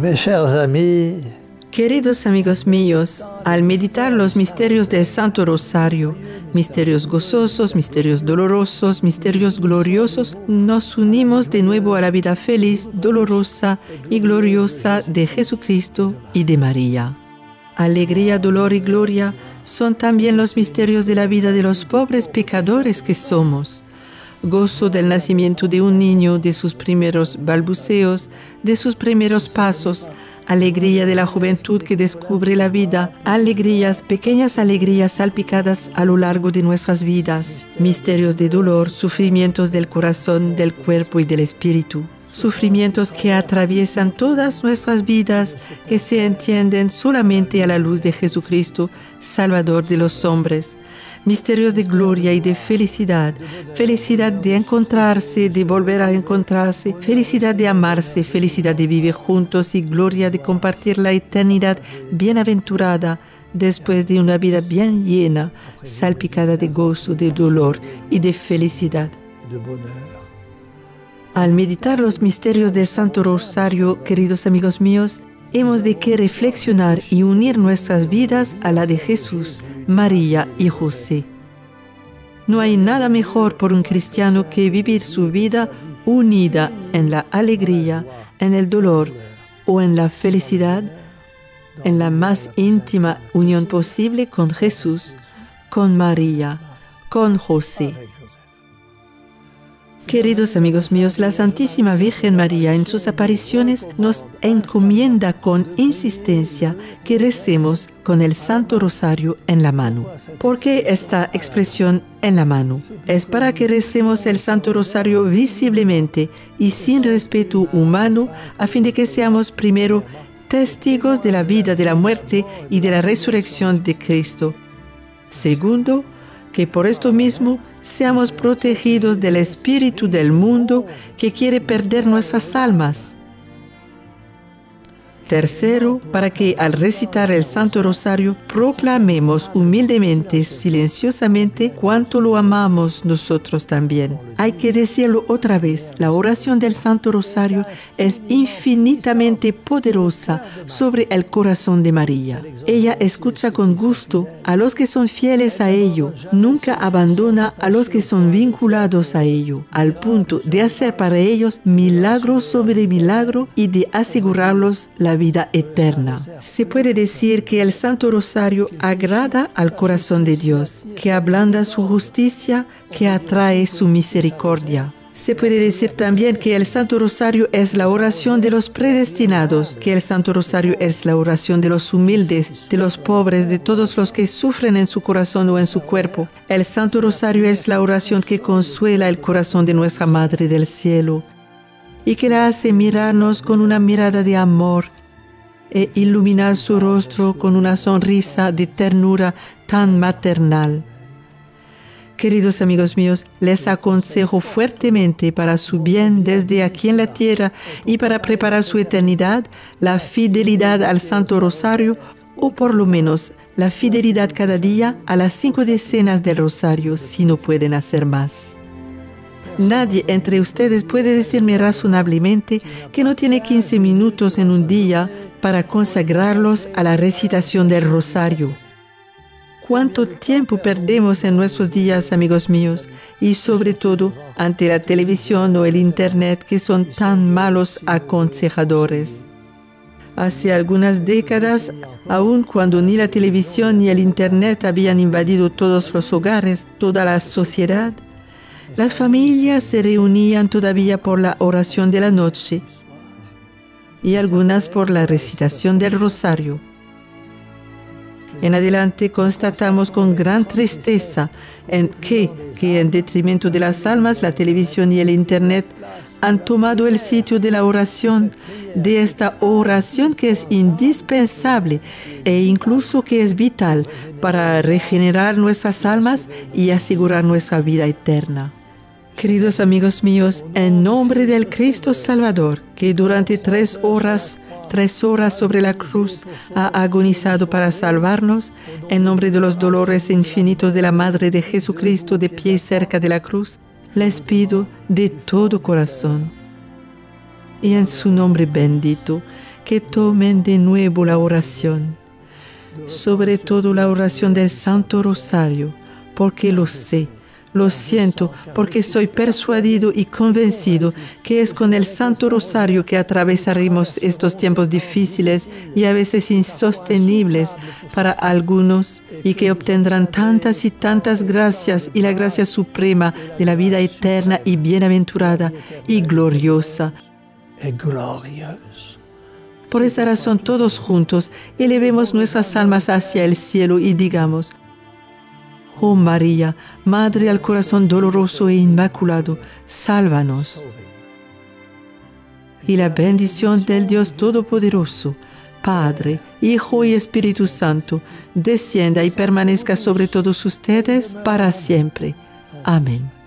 Mes chers amis, Queridos amigos míos, al meditar los misterios del Santo Rosario, misterios gozosos, misterios dolorosos, misterios gloriosos, nos unimos de nuevo a la vida feliz, dolorosa y gloriosa de Jesucristo y de María. Alegría, dolor y gloria son también los misterios de la vida de los pobres pecadores que somos gozo del nacimiento de un niño, de sus primeros balbuceos, de sus primeros pasos, alegría de la juventud que descubre la vida, alegrías, pequeñas alegrías salpicadas a lo largo de nuestras vidas, misterios de dolor, sufrimientos del corazón, del cuerpo y del espíritu. Sufrimientos que atraviesan todas nuestras vidas, que se entienden solamente a la luz de Jesucristo, Salvador de los hombres misterios de gloria y de felicidad, felicidad de encontrarse, de volver a encontrarse, felicidad de amarse, felicidad de vivir juntos y gloria de compartir la eternidad bienaventurada después de una vida bien llena, salpicada de gozo, de dolor y de felicidad. Al meditar los misterios del Santo Rosario, queridos amigos míos, hemos de que reflexionar y unir nuestras vidas a la de Jesús, María y José. No hay nada mejor por un cristiano que vivir su vida unida en la alegría, en el dolor o en la felicidad, en la más íntima unión posible con Jesús, con María, con José. Queridos amigos míos, la Santísima Virgen María en sus apariciones nos encomienda con insistencia que recemos con el Santo Rosario en la mano. ¿Por qué esta expresión en la mano? Es para que recemos el Santo Rosario visiblemente y sin respeto humano a fin de que seamos primero testigos de la vida, de la muerte y de la resurrección de Cristo. Segundo, que por esto mismo seamos protegidos del espíritu del mundo que quiere perder nuestras almas. Tercero, para que al recitar el Santo Rosario proclamemos humildemente, silenciosamente, cuánto lo amamos nosotros también. Hay que decirlo otra vez, la oración del Santo Rosario es infinitamente poderosa sobre el corazón de María. Ella escucha con gusto a los que son fieles a ello, nunca abandona a los que son vinculados a ello, al punto de hacer para ellos milagro sobre milagro y de asegurarlos la vida eterna. Se puede decir que el Santo Rosario agrada al corazón de Dios, que ablanda su justicia, que atrae su misericordia. Se puede decir también que el Santo Rosario es la oración de los predestinados, que el Santo Rosario es la oración de los humildes, de los pobres, de todos los que sufren en su corazón o en su cuerpo. El Santo Rosario es la oración que consuela el corazón de nuestra Madre del Cielo y que la hace mirarnos con una mirada de amor e iluminar su rostro con una sonrisa de ternura tan maternal. Queridos amigos míos, les aconsejo fuertemente para su bien desde aquí en la tierra y para preparar su eternidad, la fidelidad al Santo Rosario o por lo menos la fidelidad cada día a las cinco decenas del Rosario si no pueden hacer más. Nadie entre ustedes puede decirme razonablemente que no tiene 15 minutos en un día para consagrarlos a la recitación del rosario. ¿Cuánto tiempo perdemos en nuestros días, amigos míos? Y sobre todo ante la televisión o el Internet que son tan malos aconsejadores. Hace algunas décadas, aun cuando ni la televisión ni el Internet habían invadido todos los hogares, toda la sociedad, las familias se reunían todavía por la oración de la noche y algunas por la recitación del rosario. En adelante constatamos con gran tristeza en que, que en detrimento de las almas, la televisión y el Internet han tomado el sitio de la oración, de esta oración que es indispensable e incluso que es vital para regenerar nuestras almas y asegurar nuestra vida eterna. Queridos amigos míos, en nombre del Cristo Salvador, que durante tres horas, tres horas sobre la cruz ha agonizado para salvarnos, en nombre de los dolores infinitos de la Madre de Jesucristo de pie cerca de la cruz, les pido de todo corazón y en su nombre bendito, que tomen de nuevo la oración, sobre todo la oración del Santo Rosario, porque lo sé lo siento porque soy persuadido y convencido que es con el Santo Rosario que atravesaremos estos tiempos difíciles y a veces insostenibles para algunos y que obtendrán tantas y tantas gracias y la gracia suprema de la vida eterna y bienaventurada y gloriosa. Por esta razón todos juntos elevemos nuestras almas hacia el cielo y digamos, Oh María, Madre al corazón doloroso e inmaculado, sálvanos. Y la bendición del Dios Todopoderoso, Padre, Hijo y Espíritu Santo, descienda y permanezca sobre todos ustedes para siempre. Amén.